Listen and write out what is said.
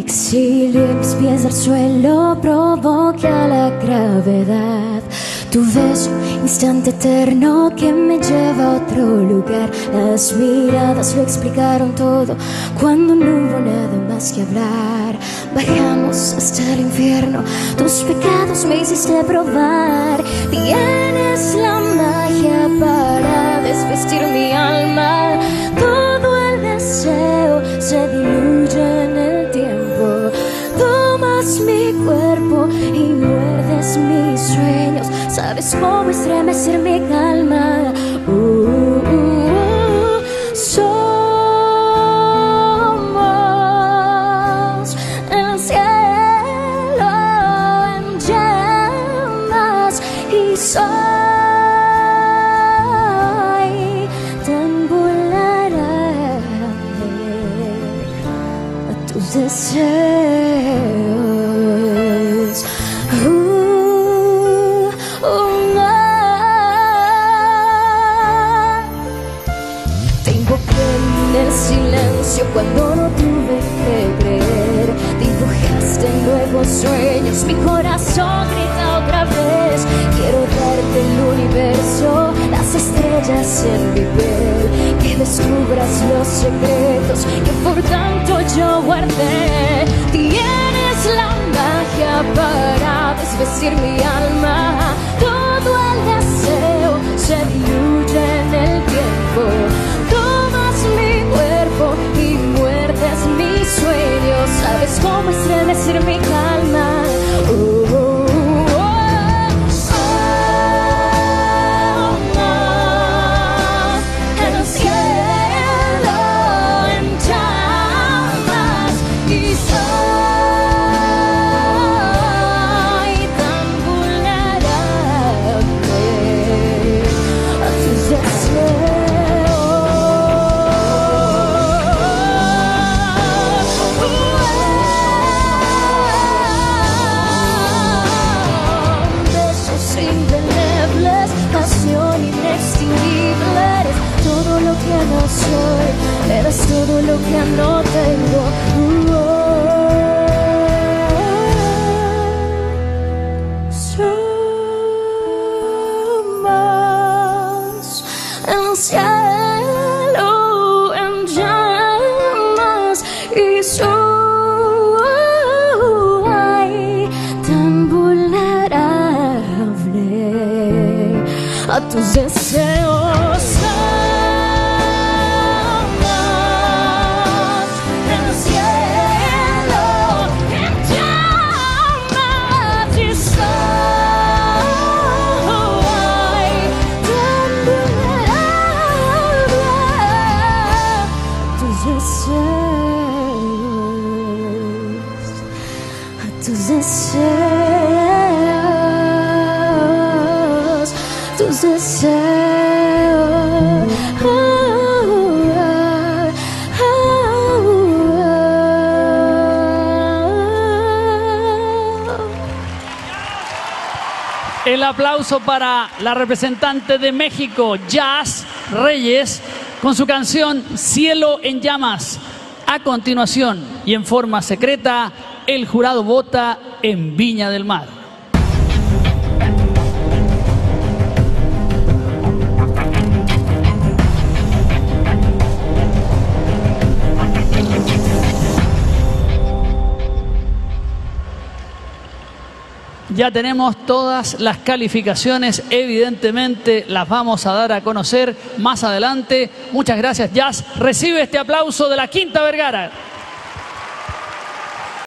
exilio, mis pies al suelo provoca la gravedad. Tu beso, instante eterno que me lleva a otro lugar. Las miradas lo explicaron todo cuando no hubo nada más que hablar. Bajamos hasta el infierno, tus pecados me hiciste probar. Tienes la magia Mi cuerpo y muerdes mis sueños. Sabes cómo estremecer mi calma. Uh, uh, uh. Somos el cielo en llamas y soy tan En el silencio cuando no tuve que creer. Dibujaste nuevos sueños, mi corazón grita otra vez. Quiero darte el universo, las estrellas en mi piel. Que descubras los secretos que por tanto yo guardé. Tienes la magia para desvestir mi alma. Que no soy, eres todo lo que no tengo. Somos el cielo en llamas y soy tan a tus deseos. Deseos, a tus deseos, tus deseos. El aplauso para la representante de México, Jazz Reyes, con su canción Cielo en llamas. A continuación y en forma secreta, el jurado vota en Viña del Mar. Ya tenemos todas las calificaciones, evidentemente las vamos a dar a conocer más adelante. Muchas gracias, Jazz. Recibe este aplauso de la Quinta Vergara.